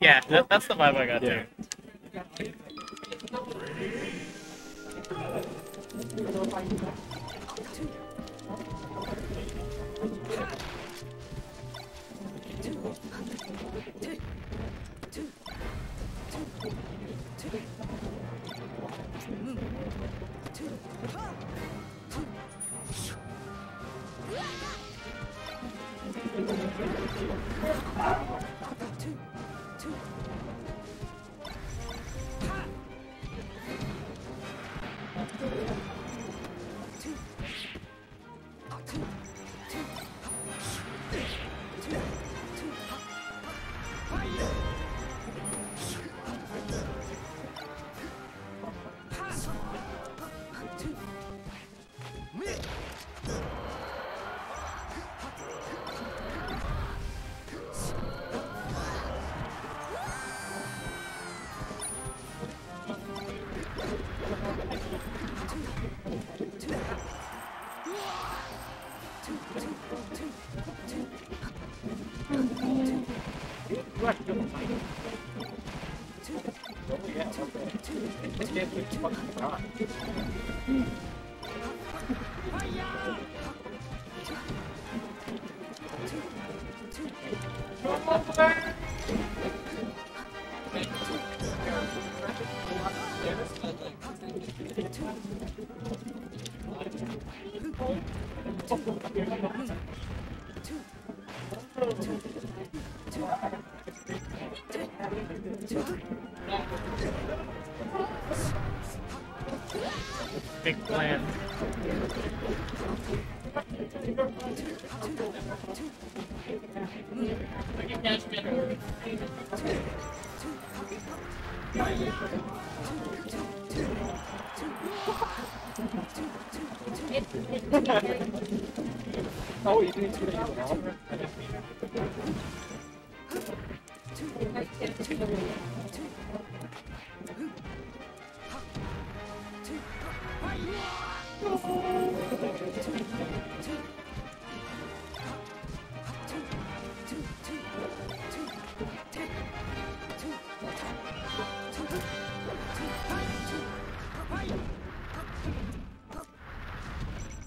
Yeah, that, that's the vibe I got Yeah. too. Big plan. Oh, you didn't see that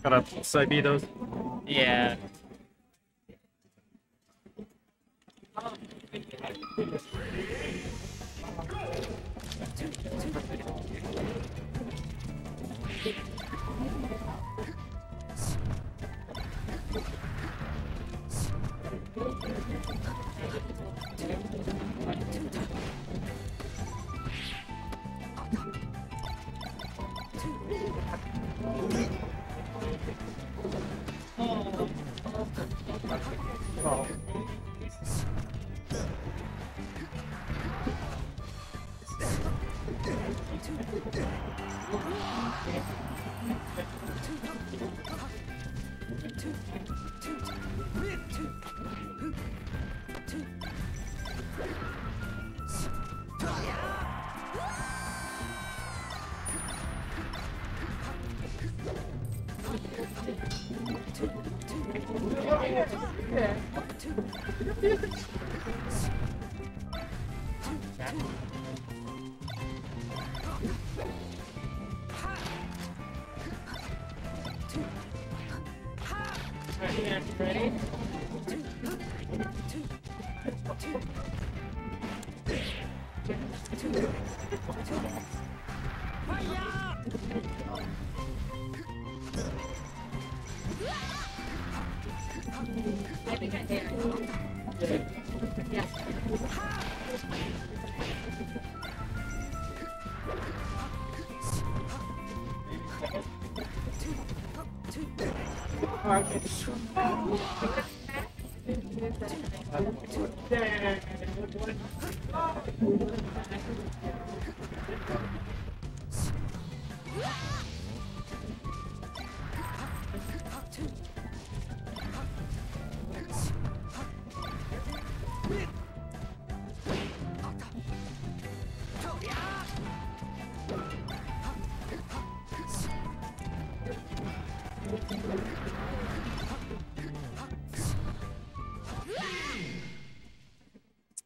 Gotta side B those. Yeah. Yeah.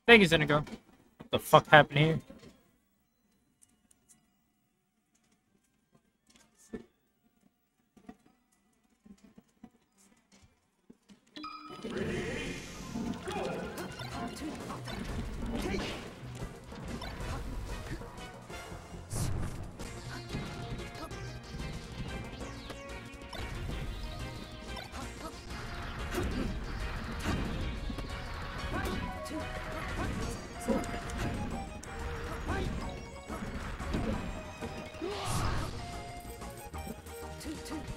Thank you, Zenigo. What the fuck happened here? Two.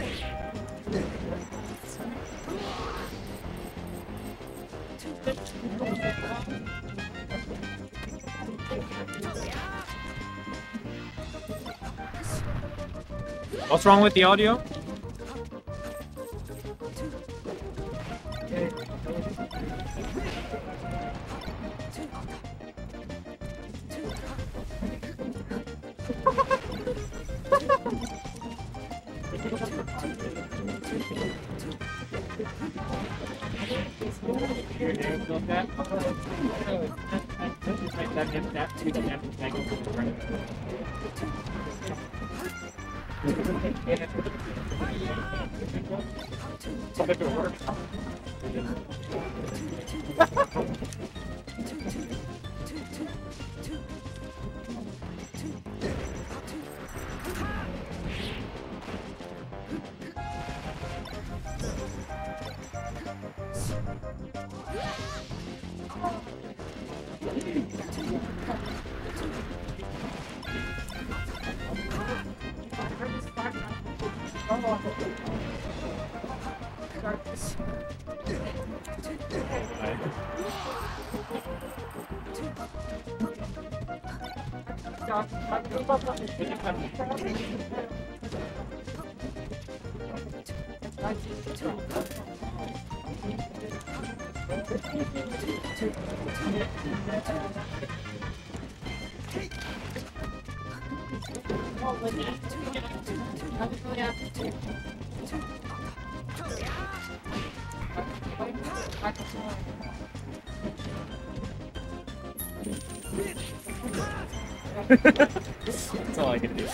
Fire! What's wrong with the audio? Ha ha ha! All I can do.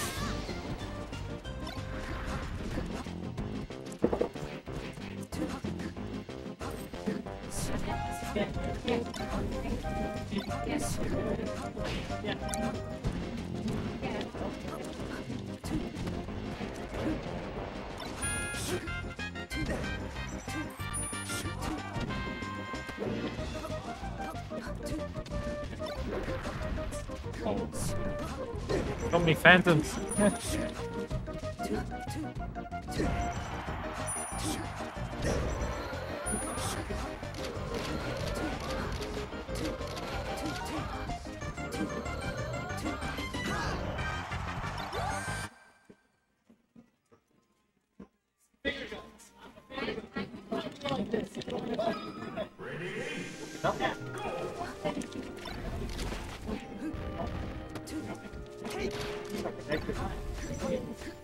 Phantoms. Thank you.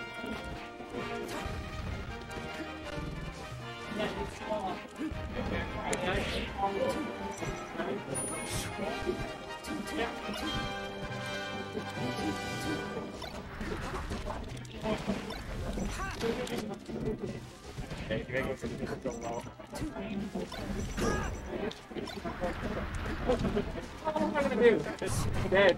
What am I gonna do? It's dead.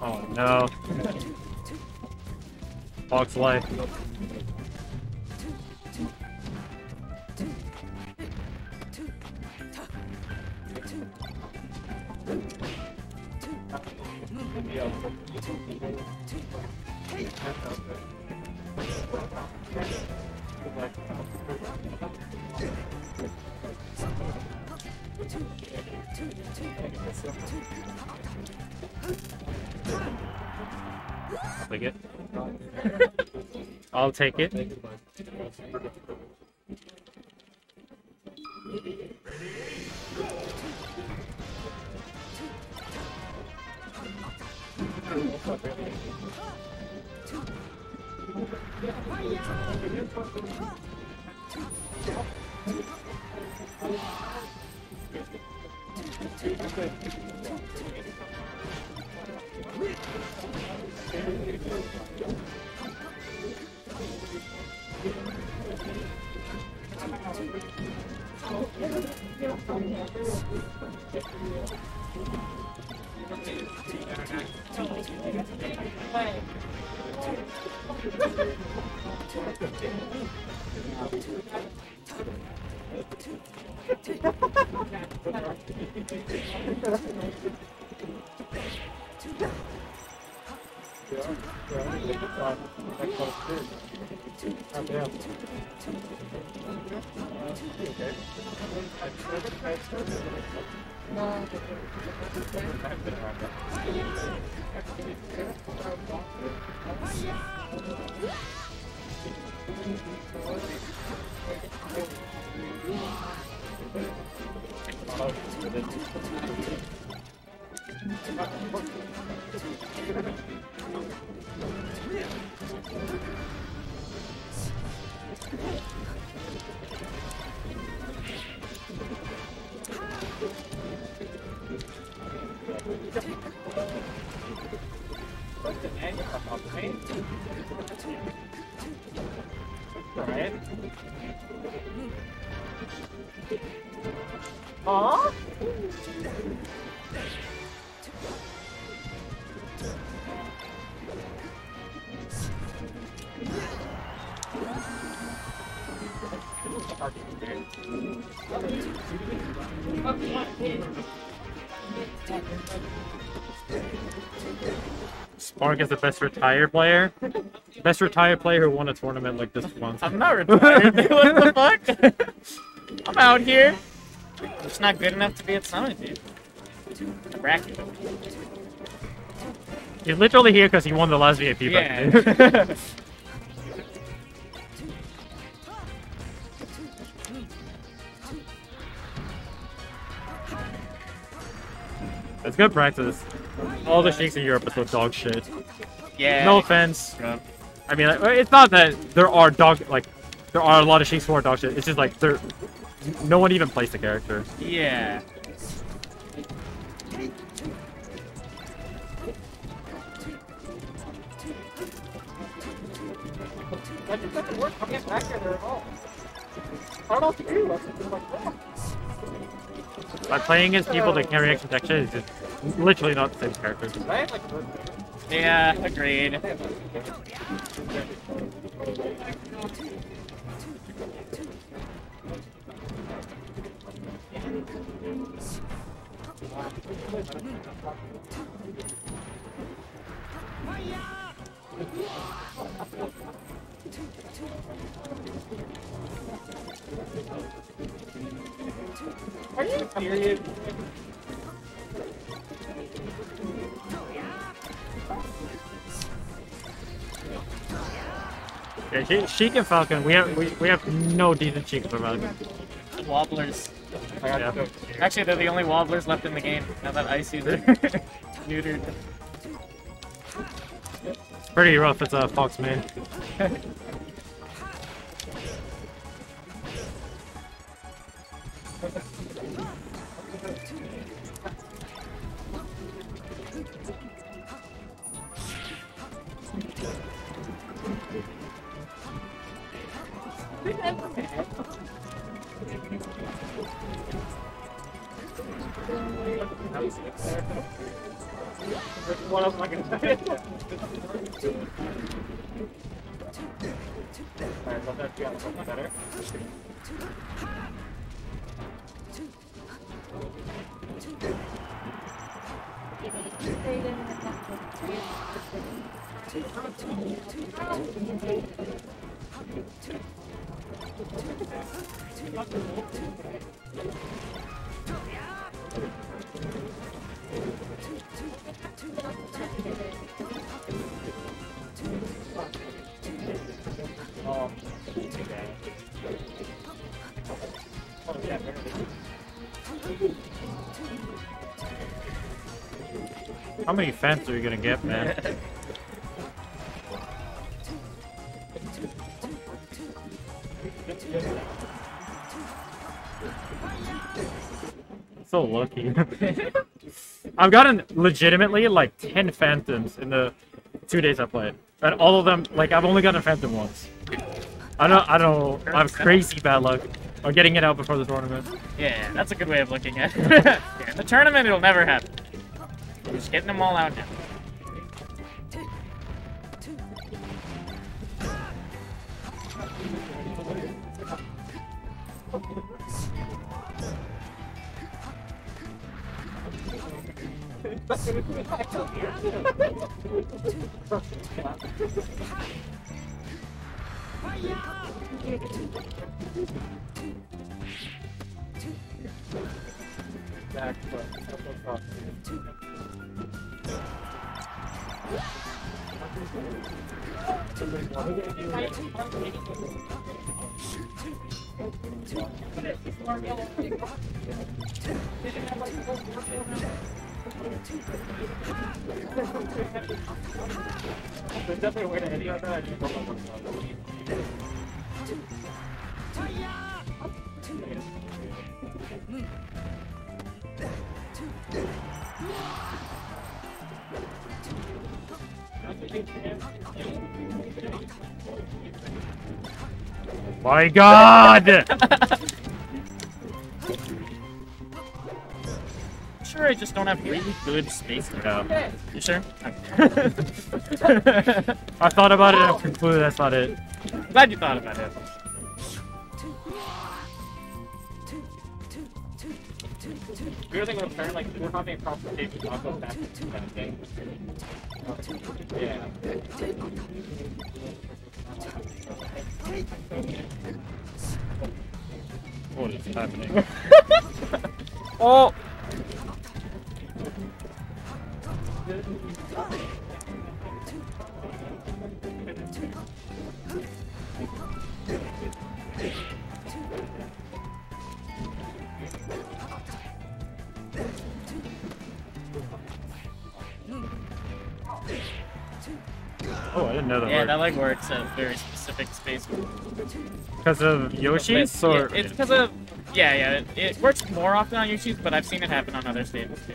Oh no. Fox life. Take it. I'll take it. Alright. Spark is the best retired player. Best retired player who won a tournament like this once. I'm not retired. what the fuck? I'm out here. It's not good enough to be at Summit, dude. The bracket. He's literally here because he won the last VIP Yeah. bracket. it's good practice. All the sheiks in Europe are so dog shit. yeah. No offense. I mean, like, it's not that there are dog like there are a lot of sheiks who are dog shit. It's just like there, no one even plays the character. Yeah. That just doesn't work. I can't back at all. I don't know what to do. That's just. By playing against people that carry extra protection is just literally not the same character. I have like Yeah, agreed. Are you serious? Yeah, She- Sheik and Falcon, we have we, we have no decent Sheik for Falcon. Wobblers. Yeah. Actually, they're the only wobblers left in the game. Now that Icy's are neutered. It's pretty rough. It's a Fox main. What else am I gonna say? Alright, let that be on something better. Fans are you gonna get, man? so lucky. I've gotten legitimately like 10 phantoms in the two days I played. And all of them, like, I've only gotten a phantom once. I don't, I don't, I have crazy bad luck. Or getting it out before the tournament. Yeah, that's a good way of looking at it. yeah, the tournament, it'll never happen. Just getting them all out now. back, up. There's definitely a way to edit that. My god! Sure, I just don't have really good space. Yeah. You sure? I thought about it and concluded that's not it. I'm glad you thought about it. Weird thing with turn, like we're having a confrontation, I'll go back kind of thing. Yeah. What is happening? oh! Oh, I didn't know that Yeah, that like works at very specific space. Because of Yoshi's or yeah, it's because of yeah, yeah. It, it works more often on Yoshi's, but I've seen it happen on other stages too.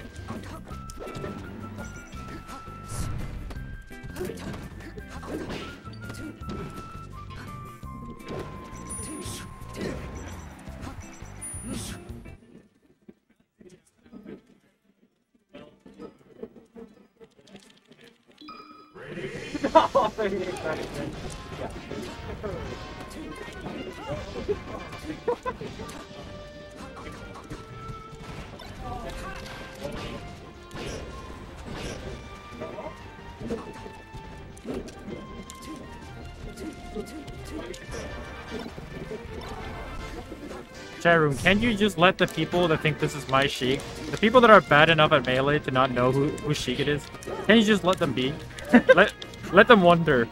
Chat room, can you just let the people that think this is my Sheik, the people that are bad enough at melee to not know who, who Sheik it is, can you just let them be? let let them wonder.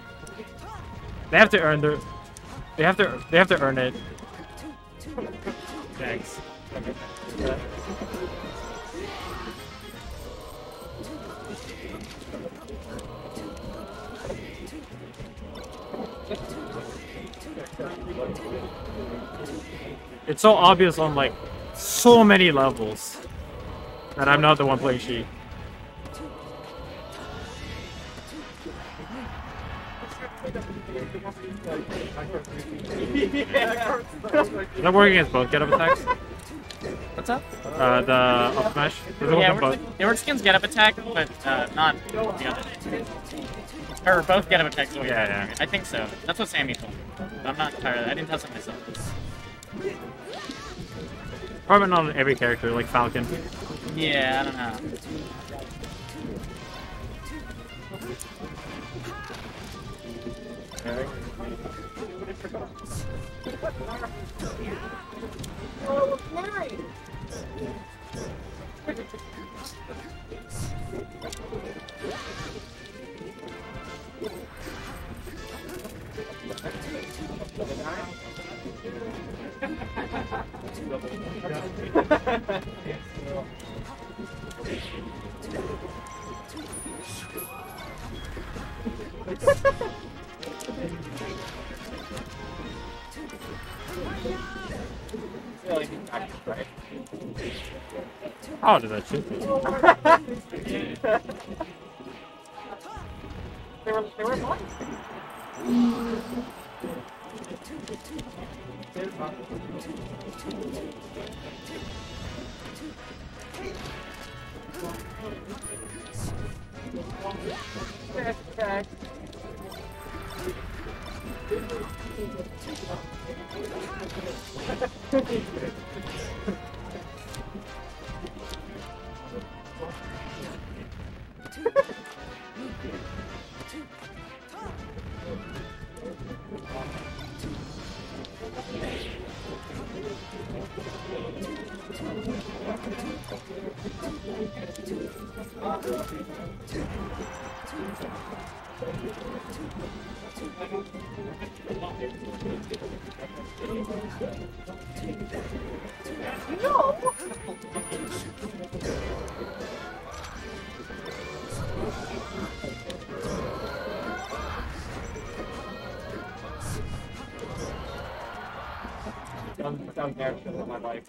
They have to earn their. They have to. They have to earn it. Thanks. It's so obvious on like so many levels that I'm not the one playing sheep. Does that work against both get up attacks? What's up? Uh, the up smash? Does it work Yeah, it works, it works against get up attack, but uh, not the other. Or both get up attacks. Yeah, yeah. I think so. That's what Sammy told me. But I'm not entirely. I didn't test it myself. Probably not on every character, like Falcon. Yeah, I don't know. How did that shoot Thank you. Down, down there, with my life.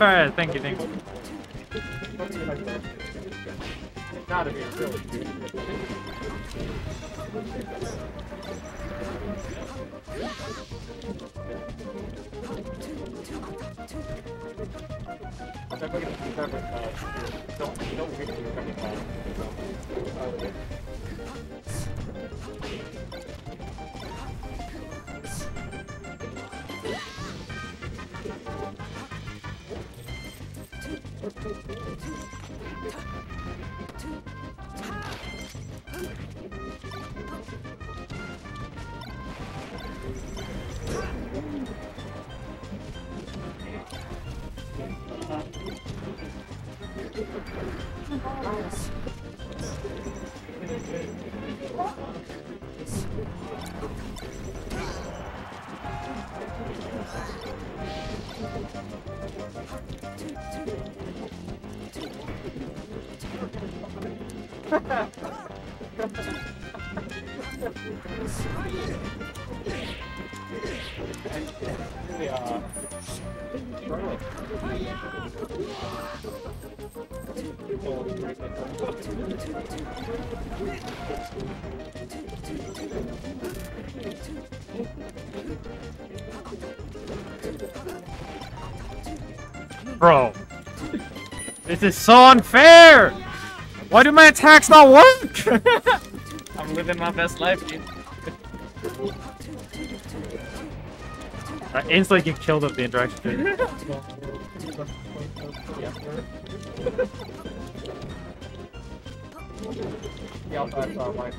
Expired, thank you, thank you. Bro. This is so unfair! Why do my attacks not work? I'm living my best life, dude. I instantly get killed with the interaction. Yeah, that's uh, my.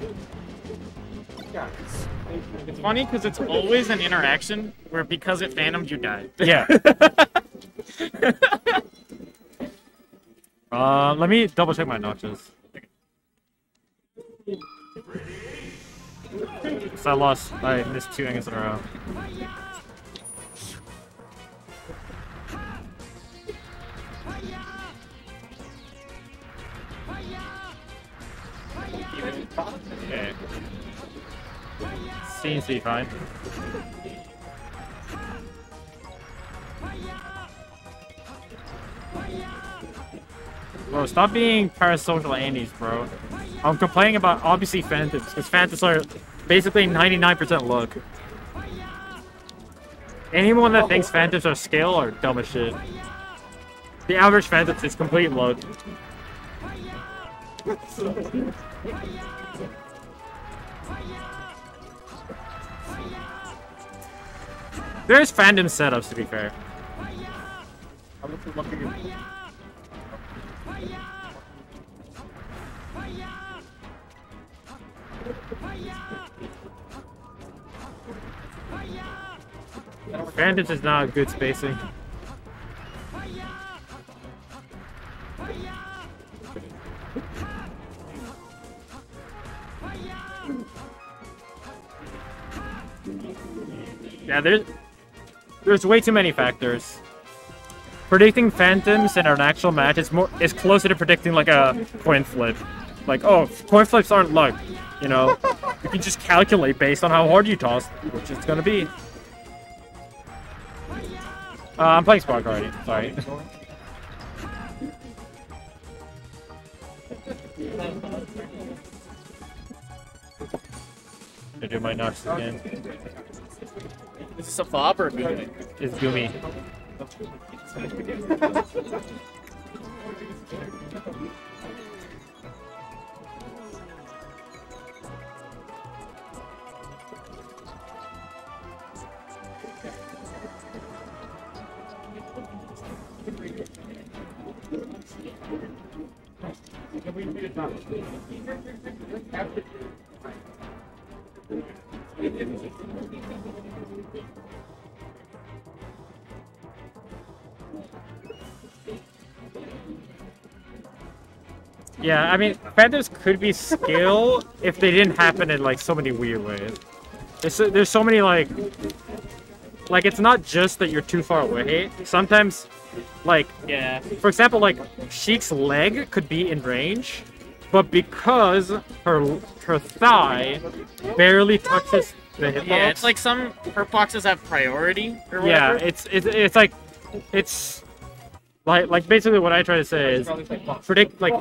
Yeah. It's funny because it's always an interaction where because it phantomed you die. Yeah. uh, let me double check my notches. So I lost, I missed two angles in a row. Okay. Seems to be fine. Bro, stop being parasocial Andes, bro. I'm complaining about obviously Phantoms, because Phantoms are basically 99% luck. Anyone that thinks Phantoms are skill are dumb as shit. The average Phantoms is complete luck. There's phantom setups, to be fair. I'm looking lucky. Phantoms is not good spacing. Yeah, there's there's way too many factors. Predicting phantoms in an actual match is more is closer to predicting like a coin flip. Like, oh, coin flips aren't luck. You know, you can just calculate based on how hard you toss, which it's gonna be. Uh, I'm playing Spark already. Sorry. I do my knocks again. Is this a fob or a good? It's Gumi. Yeah, I mean, Phantoms could be skill if they didn't happen in like so many weird ways. There's so, uh, there's so many like, like it's not just that you're too far away. Sometimes, like, Yeah. for example, like Sheik's leg could be in range, but because her her thigh barely touches the hitbox. Yeah, it's like some hurt boxes have priority or yeah, it's it's it's like it's like like basically what I try to say is predict like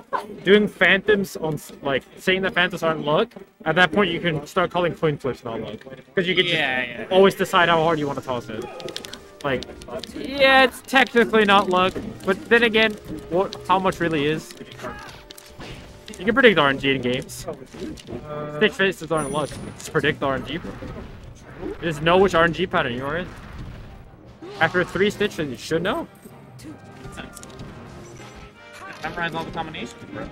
doing phantoms on like saying that phantoms aren't luck. At that point, you can start calling coin flips not luck because you can just Yeah, always decide how hard you want to toss it. Like, yeah, it's technically not luck, but then again, what? How much really is? You can predict RNG in games. Stitch faces aren't luck. Just predict RNG. Just know which RNG pattern you're in. After three stitches, you should know. Memorize all the combinations, bro.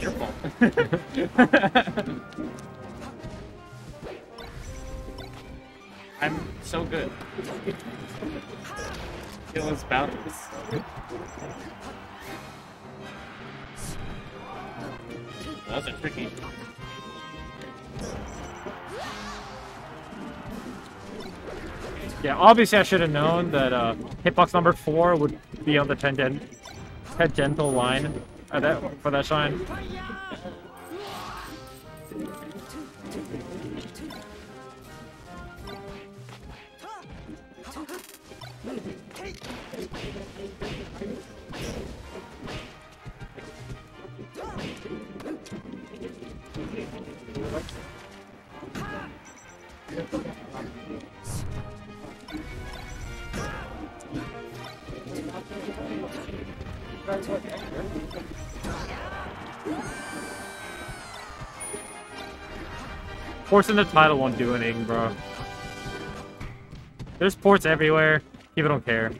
Your fault. I'm so good. Kill his bounties. Those are tricky. Yeah, obviously I should have known that uh, hitbox number four would be on the pet gentle line uh, that, for that shine. Ports in the title won't do anything, bro. There's ports everywhere. People don't care.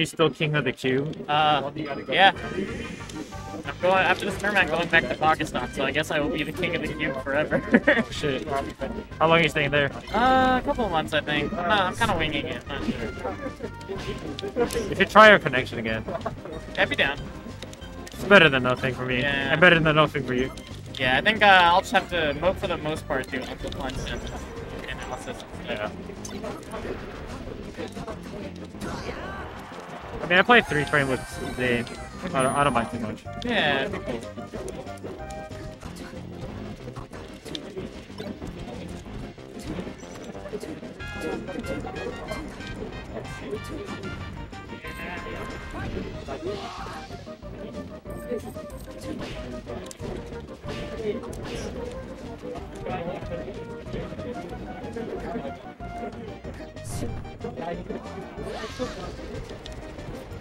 You still king of the queue? Uh, yeah. I'm going after this tournament. I'm going back to Pakistan, so I guess I will be the king of the cube forever. Shit. How long are you staying there? uh, a couple of months, I think. I'm, not- I'm kind of winging it. Not sure. You should try our connection again. I'd be down. It's better than nothing for me. Yeah. And better than nothing for you. Yeah, I think uh, I'll just have to, for the most part, do Uncle Punch and analysis. Yeah. Mean, I play three frame with the. I don't, I don't mind too much. Yeah, cool.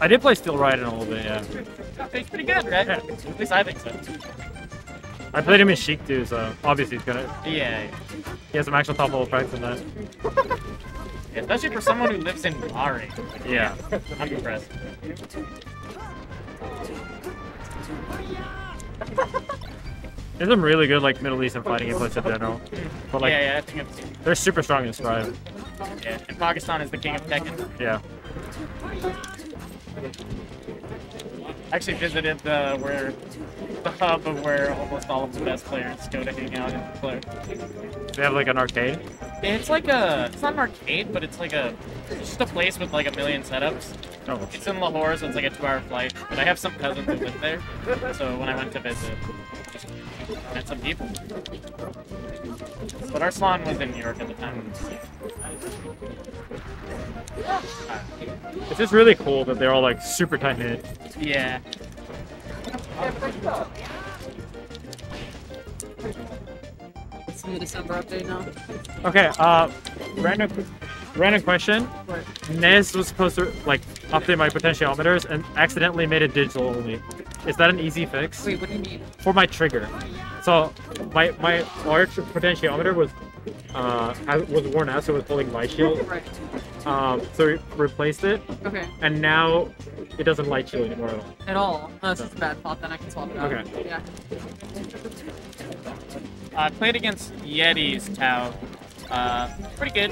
I did play Steel Raiden a little bit, yeah. It's pretty good, right? Yeah. At least I think so. I played him in Sheik too, so obviously he's gonna. Yeah, He has some actual top level practice in that. yeah. especially for someone who lives in Bahrain. Yeah. I'm impressed. There's some really good like Middle Eastern fighting inputs in general. But like yeah, yeah, I think it's they're super strong in Strive. yeah. And Pakistan is the king of Tekken. Yeah. I actually visited the where the hub of where almost all of the best players go to hang out and play. They have like an arcade. It's like a it's not an arcade, but it's like a it's just a place with like a million setups. Oh. It's in Lahore, so it's like a two-hour flight. But I have some cousins who live there, so when I went to visit, just met some people. But Arslan was in New York at the time. It's just really cool that they're all like super tight knit. Yeah. It's the December update now. Okay, uh, random, random question. Nez was supposed to like update my potentiometers and accidentally made it digital only. Is that an easy fix Wait, what do you mean? for my trigger? So my my large potentiometer was uh was worn out, so it was pulling my shield. Right. Um, so we replaced it, Okay. and now it doesn't light shield anymore at all. At all. Oh, that's just a bad thought. Then I can swap it out. Okay. Yeah. I played against Yeti's Tau. Uh, pretty good.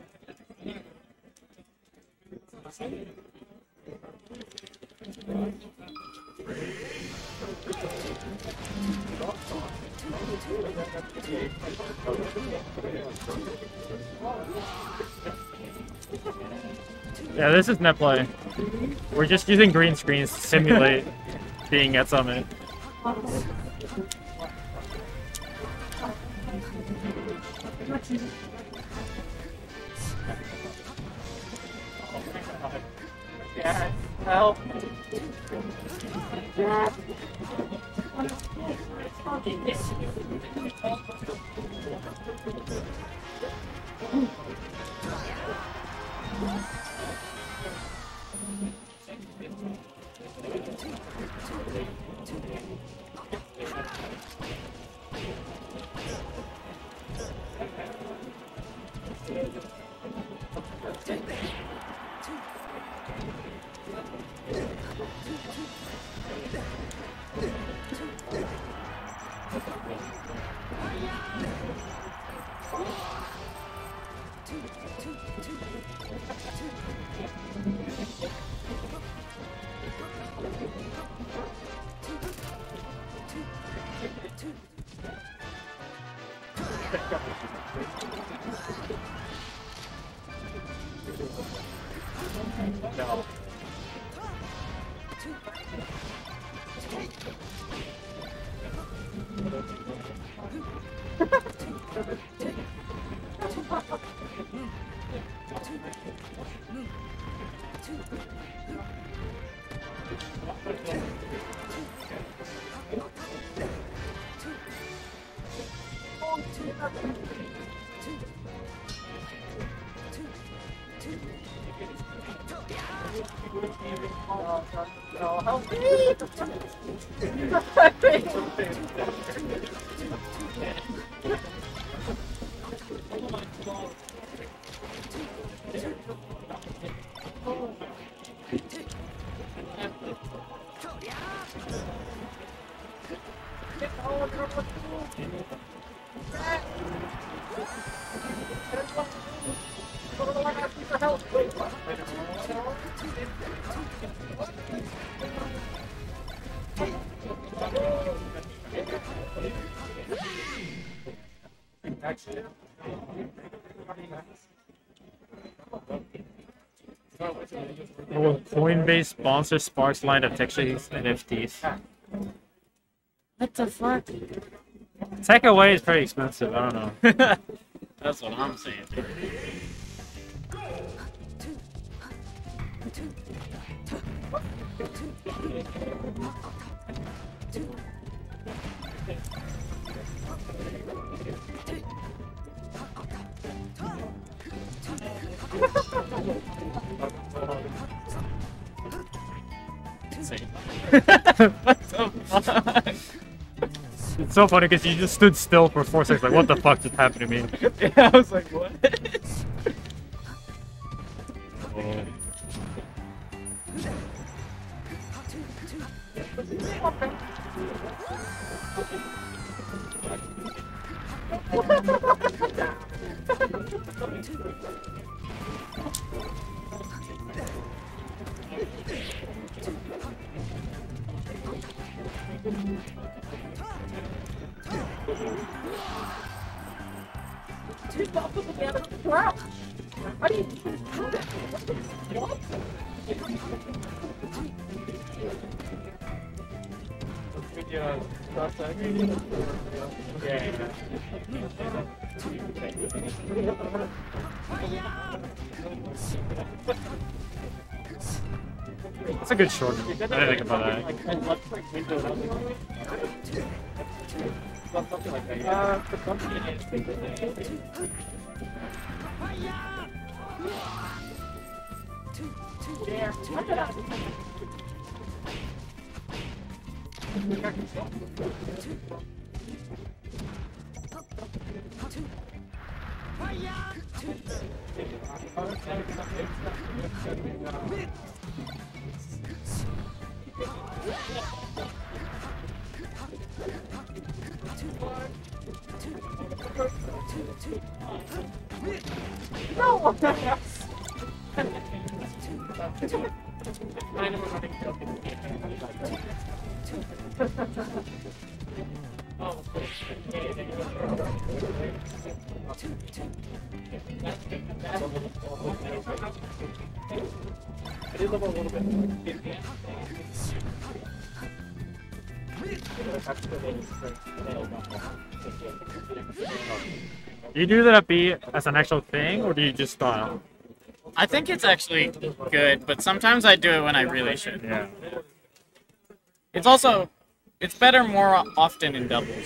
Yeah, this is net play. We're just using green screens to simulate being at summit. Dad, help. Dad. I miss you. Thank you. Coinbase sponsor Sparks line of Texas NFTs? What the fuck? Tech away is pretty expensive. I don't know. That's what I'm saying. dude. Insane. what the fuck? It's so funny because you just stood still for four seconds. Like, what the fuck just happened to me? yeah, I was like, what? I a little bit. Do you do that at B as an actual thing, or do you just style? I think it's actually good, but sometimes I do it when I really should. Yeah. It's also, it's better more often in doubles.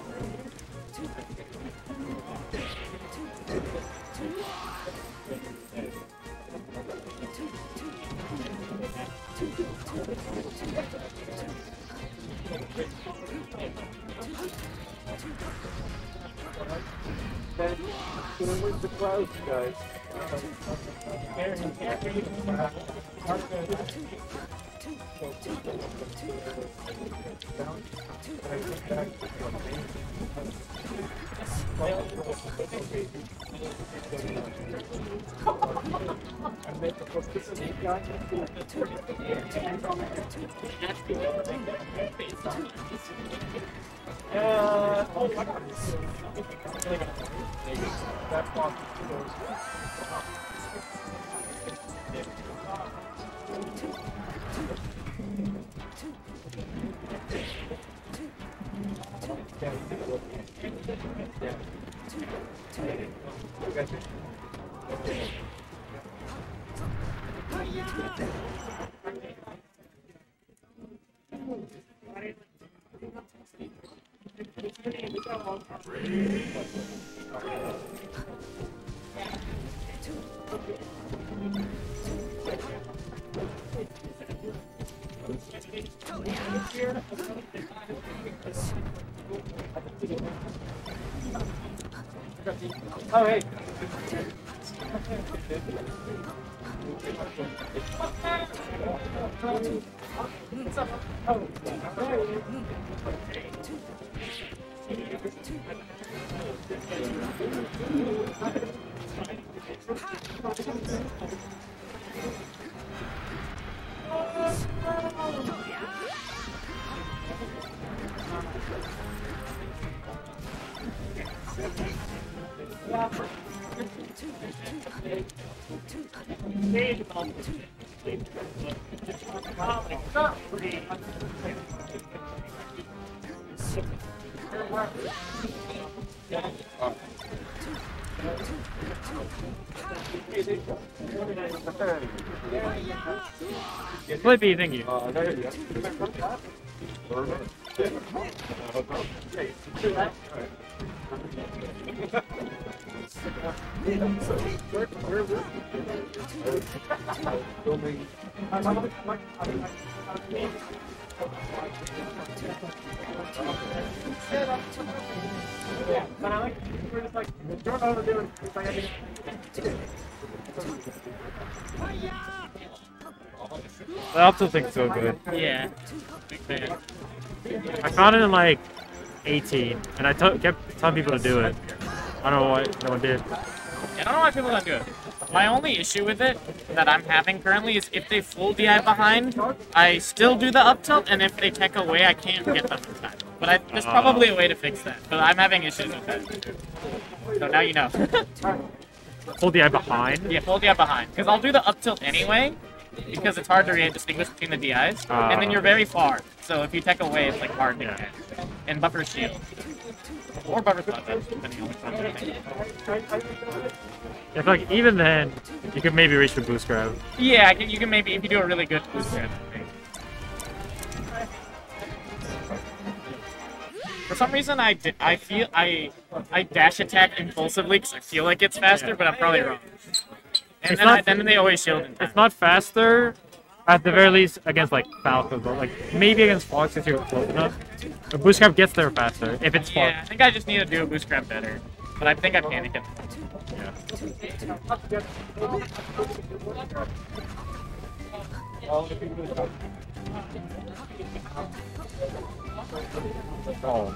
Uh, Thank you. Flippy, thank you. Uh, no, yeah. Yeah, but I like, we're just like, you're not over there, it's like, I mean, The Opto thing's so good. Yeah. I found it in like 18, and I kept telling people to do it. I don't know why no one did. I don't know why people don't do it. My only issue with it that I'm having currently is if they full DI behind, I still do the up tilt, and if they tech away, I can't get them in time. But I, there's ah. probably a way to fix that. But I'm having issues with that. So now you know. DI behind. yeah, full DI behind. Because I'll do the up tilt anyway, because it's hard to really distinguish between the DIs. and then ah, you're very far. So if you tech away, it's like hard to Yeah. get. And buffer shield. Or buffer spot, depending on which one you're taking. I feel like even then, you could maybe reach the boost grab. Yeah, I can, you can maybe, if you do a really good boost grab. I think. For some reason, I, di- I feel I I dash attack impulsively because I feel like it's faster, Yeah. but I'm probably wrong. And It's then, not- I, then they always shield in time. It's not faster, at the very least, against like Falcon, but like maybe against Fox if you're close enough. The boost grab gets there faster if it's Yeah, I think I just need to do a boost grab better. But I think I panicked him. Yeah. Oh.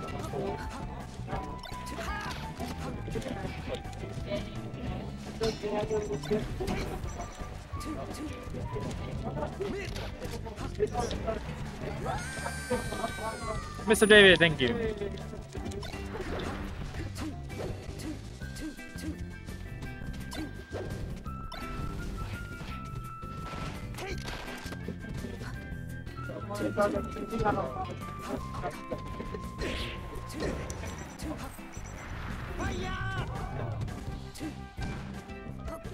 Mr. David, thank you.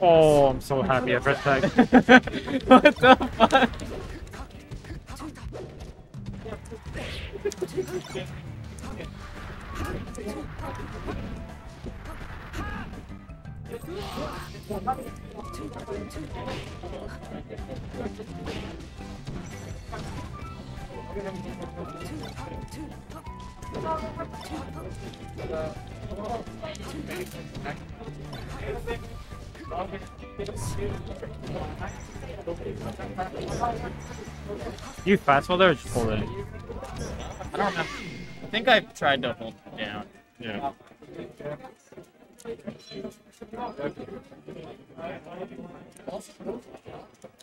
Oh, I'm so happy at red tag. what the fuck? You fast while there or just hold it? I don't know. I think I tried to hold down. Yeah. Oh.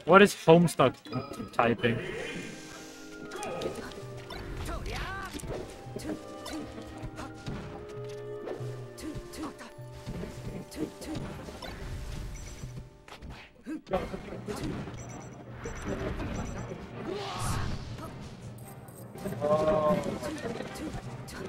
What is Homestuck typing? Holy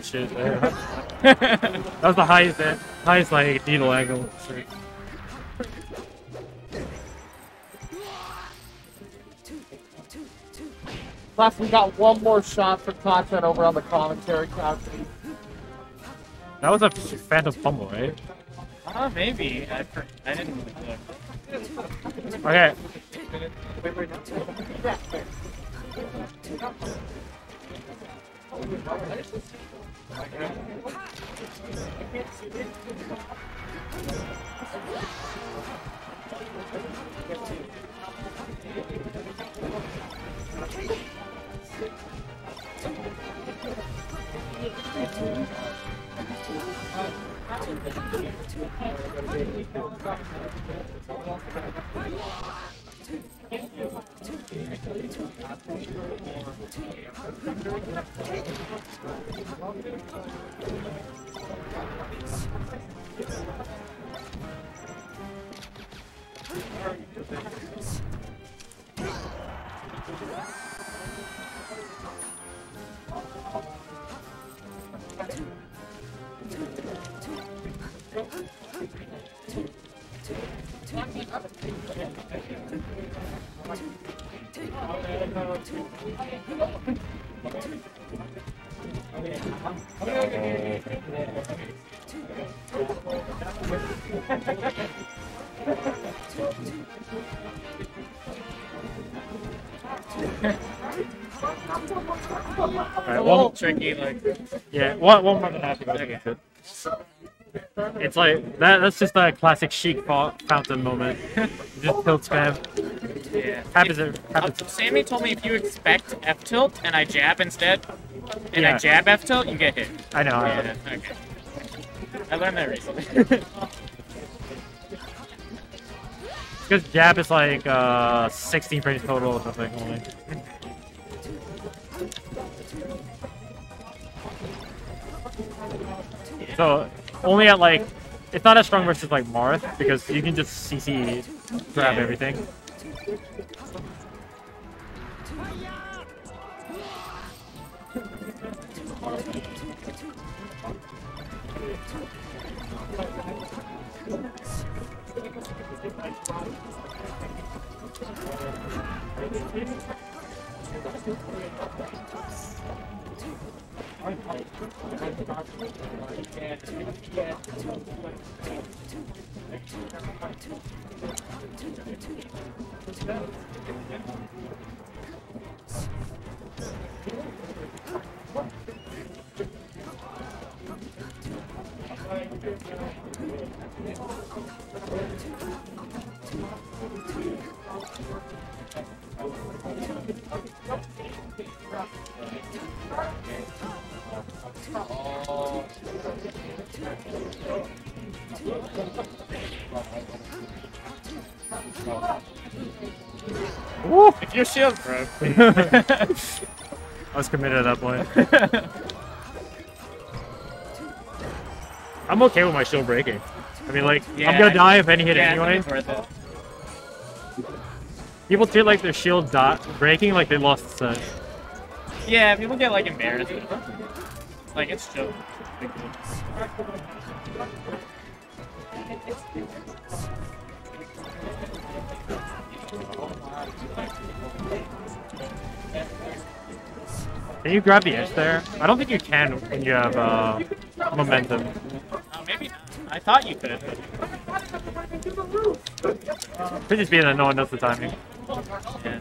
shit. that was the highest, highest like needle angle. Plus, we got one more shot for content over on the commentary couch. That was a Phantom Pummel, right? Uh, maybe. I, for- I didn't look. Okay. Alright, A tricky, like. yeah, one, one more than happy. Okay. It's like that. That's just a classic fa- phantom moment. just tilt spam. Yeah. Happens. If- happens. uh, Sammy told me if you expect F tilt and I jab instead, and Yeah. I jab F tilt, you get hit. I know. I know. Okay. I learned that recently. Because jab is like uh 16 frames total or something only. So only at like it's not as strong versus like Marth because you can just CC grab Yeah. everything. Woo! if your shield broke, I was committed at that point. I'm okay with my shield breaking. I mean, like, I'm gonna die if any hit yeah, anyway. it's worth it. People treat like their shield dot breaking like they lost the set. Yeah, people get like embarrassed. Like it's chill. Can you grab the edge there? I don't think you can when you have uh, momentum. Oh, maybe not. I thought you could. Could just be that no one knows the timing. Yeah.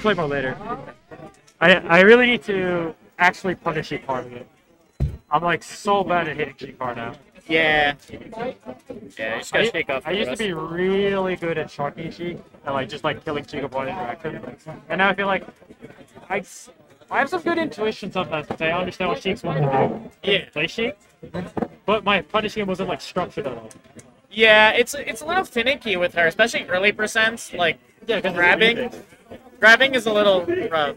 Play more later. I I really need to actually punish Shikar again. I'm like so bad at hitting Shikar now. Yeah. Yeah, just gotta I, shake off. I used to be really good at sharking Sheik and like just like killing Sheik upon interaction. And now I feel like I I have some good intuition sometimes because I understand what Sheik's want to do. Yeah. Play Sheik. But my punishing wasn't like structured at all. Yeah, it's it's a little finicky with her, especially early percents. Like Yeah, grabbing, grabbing is a little rough.